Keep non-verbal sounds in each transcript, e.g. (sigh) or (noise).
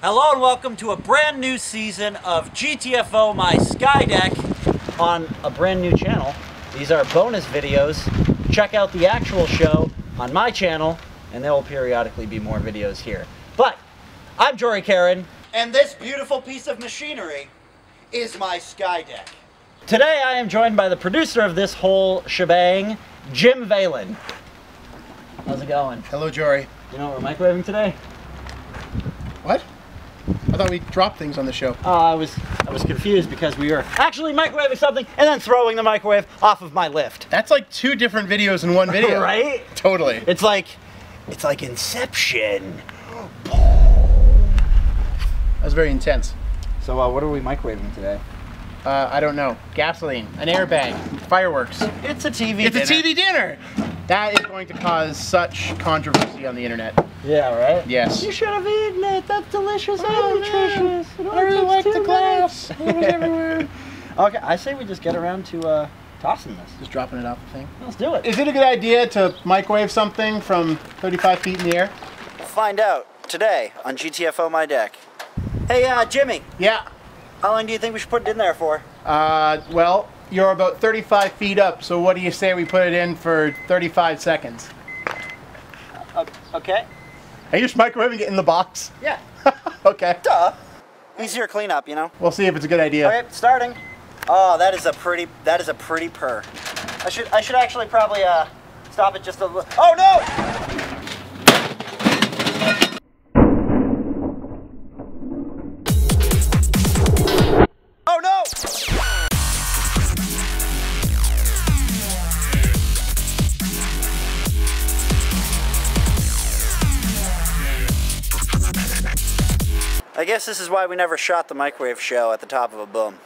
Hello and welcome to a brand new season of GTFO My Sky Deck on a brand new channel. These are bonus videos. Check out the actual show on my channel and there will periodically be more videos here. But I'm Jory Caron and this beautiful piece of machinery is my Sky Deck. Today I am joined by the producer of this whole shebang, Jim Vaylin. How's it going? Hello, Jory. You know what we're microwaving today? What? I thought we dropped things on the show. Oh, I was I was confused because we were actually microwaving something and then throwing the microwave off of my lift. That's like two different videos in one video. (laughs) right? Totally. It's like it's like Inception. That was very intense. So uh, what are we microwaving today? Uh, I don't know. Gasoline, an airbag, fireworks. It's a TV. It's a. TV dinner. That is going to cause such controversy on the internet. Yeah, right. Yes. You should have eaten it. That's delicious Oh, and nutritious. It I really only like the two glass. It was everywhere. (laughs) Okay, I say we just get around to uh, tossing this. Just dropping it off the thing. Let's do it. Is it a good idea to microwave something from 35 feet in the air? We'll find out today on GTFO My Deck. Hey, uh, Jimmy, Yeah. how long do you think we should put it in there for? Uh, well, you're about 35 feet up, so what do you say we put it in for 35 seconds? Uh, okay. Are you just microwaving it in the box? Yeah. (laughs) okay. Duh. Easier cleanup, you know. We'll see if it's a good idea. Okay, starting. Oh, that is a pretty. That is a pretty purr. I should. I should actually probably uh, stop it just a little. Oh no! I guess this is why we never shot the microwave show at the top of a boom.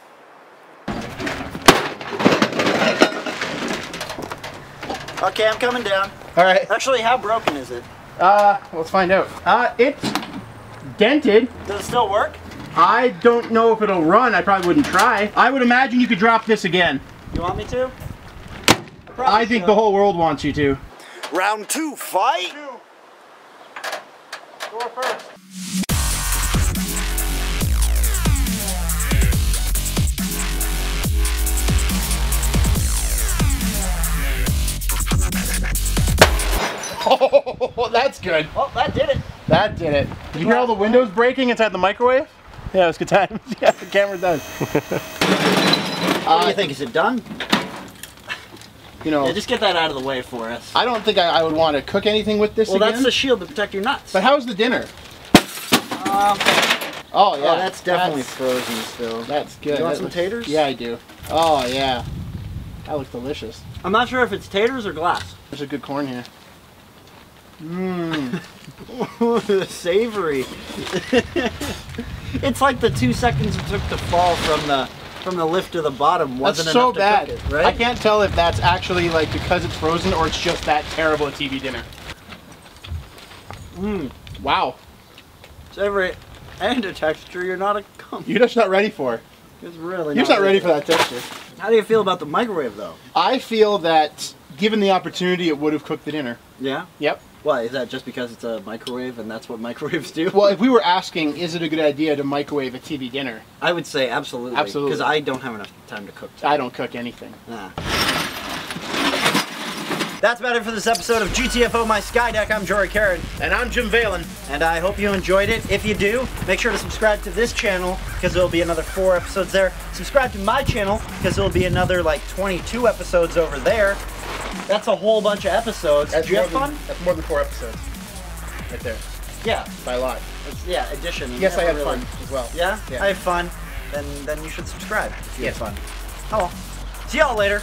Okay, I'm coming down. All right. Actually, how broken is it? Uh, let's find out. Uh, it's dented. Does it still work? I don't know if it'll run. I probably wouldn't try. I would imagine you could drop this again. You want me to? I think the whole world wants you to. Round two, fight! Two. Go first. That's good. Oh, that did it. That did it. Did you hear all the windows breaking inside the microwave? Yeah, it was good time. (laughs) yeah, the camera's done. (laughs) What do you think? Is it done? You know, Yeah, just get that out of the way for us. I don't think I, I would want to cook anything with this Well, again. that's the shield to protect your nuts. But how's the dinner? Um, Oh yeah, oh, that's definitely That's, frozen still. that's good. You want That some looks- taters? Yeah, I do. Oh yeah, that looks delicious. I'm not sure if it's taters or glass. There's a good corn here. Mmm. (laughs) Savory. it's like the two seconds it took to fall from the from the lift to the bottom That's wasn't so enough to bad. it, right? I can't tell if that's actually like because it's frozen or it's just that terrible at TV dinner. Mmm. Wow, Savory and a texture you're not a cum. you're just not ready for. It's really You're just not ready for that texture. How do you feel about the microwave though? I feel that given the opportunity, it would have cooked the dinner. Yeah? Yep. Why? Is that just because it's a microwave and that's what microwaves do? Well, if we were asking, is it a good idea to microwave a TV dinner? I would say absolutely. Absolutely. Because I don't have enough time to cook. I don't cook anything. Nah. That's about it for this episode of GTFO My Sky Deck. I'm Jory Caron, And I'm Jim Vaylin. and I hope you enjoyed it. If you do, make sure to subscribe to this channel because there'll be another four episodes there. Subscribe to my channel because there'll be another like 22 episodes over there. That's a whole bunch of episodes. Did you have more fun? That's more than four episodes. Right there, Yeah. by a lot. It's, yeah, addition. You Yes, I had really- fun as well. Yeah? Yeah. I had fun. Then then you should subscribe if you Yes. had fun. Oh well. See y'all later.